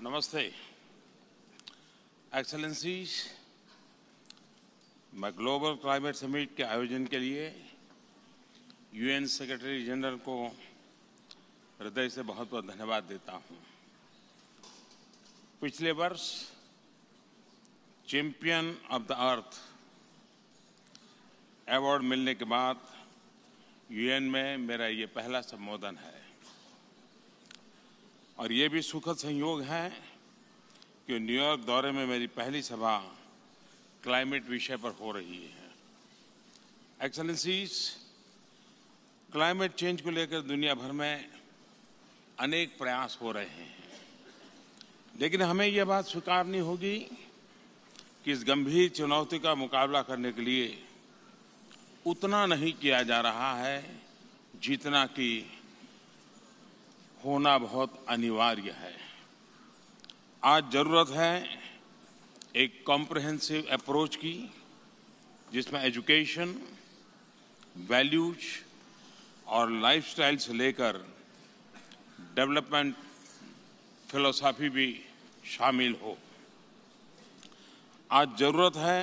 नमस्ते। एक्सेलेंसीज मैं global climate summit के आयोजन के लिए यूएन सेक्रेटरी जनरल को हृदय से बहुत बहुत धन्यवाद देता हूँ। पिछले वर्ष champion of the Earth award मिलने के बाद यूएन में मेरा ये पहला संबोधन है। और ये भी सुखद संयोग है कि न्यूयॉर्क दौरे में मेरी पहली सभा क्लाइमेट विषय पर हो रही है। एक्सलेंसीज क्लाइमेट चेंज को लेकर दुनिया भर में अनेक प्रयास हो रहे हैं। लेकिन हमें यह बात स्वीकारनी होगी कि इस गंभीर चुनौती का मुकाबला करने के लिए उतना नहीं किया जा रहा है जितना कि होना बहुत अनिवार्य है। आज ज़रूरत है एक कॉम्प्रहेंसिव अप्रोच की, जिसमें एजुकेशन वैल्यूज़ और लाइफस्टाइल से लेकर डेवलपमेंट फिलोसॉफी भी शामिल हो। आज ज़रूरत है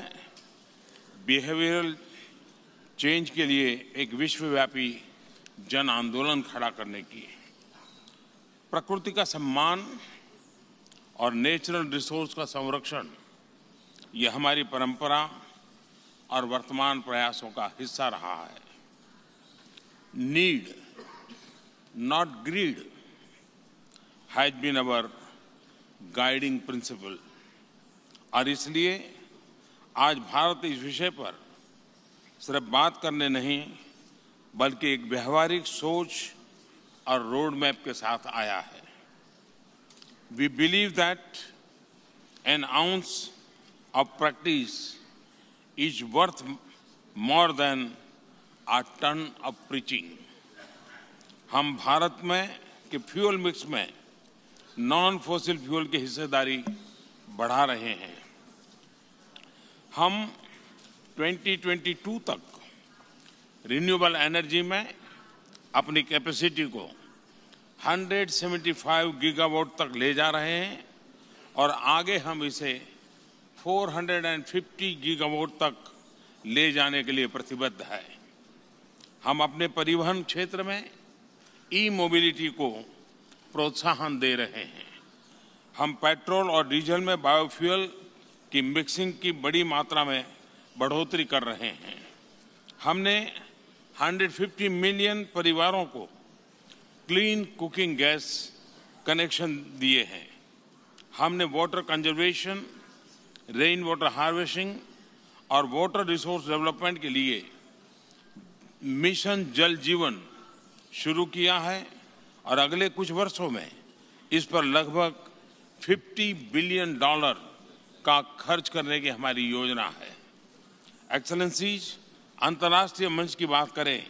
बिहेवियरल चेंज के लिए एक विश्वव्यापी जन आंदोलन खड़ा करने की। प्रकृति का सम्मान और नेचुरल रिसोर्स का संरक्षण ये हमारी परंपरा और वर्तमान प्रयासों का हिस्सा रहा है। Need not greed has been our guiding principle और इसलिए आज भारत इस विषय पर सिर्फ़ बात करने नहीं, बल्कि एक व्यवहारिक सोच और रोड मैप के साथ आया है। We believe that an ounce of practice is worth more than a ton of preaching हम भारत में के फ्यूल मिक्स में नॉन फोसिल फ्यूल की हिस्सेदारी बढ़ा रहे हैं। हम 2022 तक रिन्यूएबल एनर्जी में अपनी कैपेसिटी को 175 गीगावाट तक ले जा रहे हैं और आगे हम इसे 450 गीगावाट तक ले जाने के लिए प्रतिबद्ध है। हम अपने परिवहन क्षेत्र में ई मोबिलिटी को प्रोत्साहन दे रहे हैं। हम पेट्रोल और डीजल में बायोफ्यूल की मिक्सिंग की बड़ी मात्रा में बढ़ोतरी कर रहे हैं। हमने 150 मिलियन परिवारों को क्लीन कुकिंग गैस कनेक्शन दिए हैं। हमने water conservation rain water harvesting और वाटर रिसोर्स डेवलपमेंट के लिए मिशन जल जीवन शुरू किया है और अगले कुछ वर्षों में इस पर लगभग 50 बिलियन डॉलर का खर्च करने की हमारी योजना है। एक्सलेंसीज अंतर्राष्ट्रीय मंच की बात करें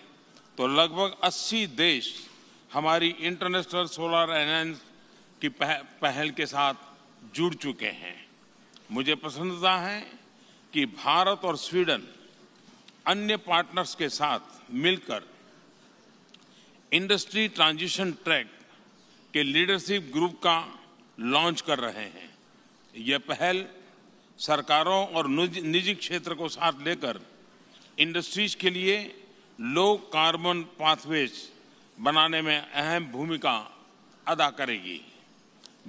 तो लगभग 80 देश हमारी इंटरनेशनल सोलर एलायंस की पह, पहल के साथ जुड़ चुके हैं। मुझे प्रसन्नता है कि भारत और स्वीडन अन्य पार्टनर्स के साथ मिलकर इंडस्ट्री ट्रांजिशन ट्रैक के लीडरशिप ग्रुप का लॉन्च कर रहे हैं। यह पहल सरकारों और निजी क्षेत्र को साथ लेकर इंडस्ट्रीज़ के लिए लो कार्बन पाथवेज बनाने में अहम भूमिका अदा करेगी।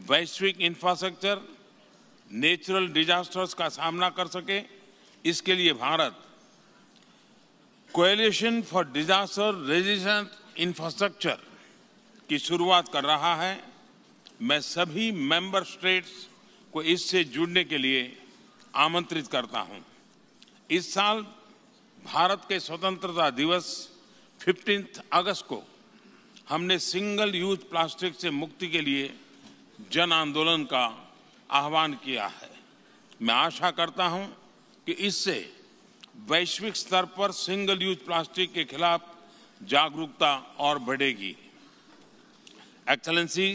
वैश्विक इंफ्रास्ट्रक्चर नेचुरल डिजास्टर्स का सामना कर सके, इसके लिए Bharat coalition for disaster resistant infrastructure की शुरुआत कर रहा है। मैं सभी मेंबर स्टेट्स को इससे जुड़ने के लिए आमंत्रित करता हूँ। इस साल भारत के स्वतंत्रता दिवस 15 अगस्त को हमने सिंगल यूज़ प्लास्टिक से मुक्ति के लिए जन आंदोलन का आह्वान किया है। मैं आशा करता हूँ कि इससे वैश्विक स्तर पर सिंगल यूज़ प्लास्टिक के खिलाफ जागरूकता और बढ़ेगी। एक्सलेंसी,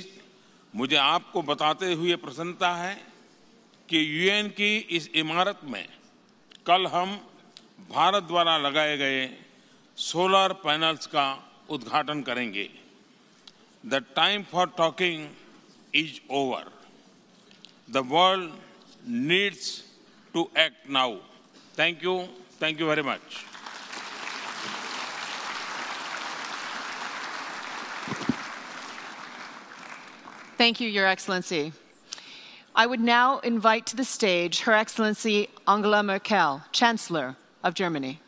मुझे आपको बताते हुए प्रसन्नता है कि यूएन की इस इमारत में कल हम भारत द्वारा लगाए गए सोलर पैनल्स का उद्घाटन करेंगे the time for talking is over The world needs to act now. Thank you. Thank you very much. Thank you, Your Excellency. I would now invite to the stage Her Excellency Angela Merkel, Chancellor of Germany.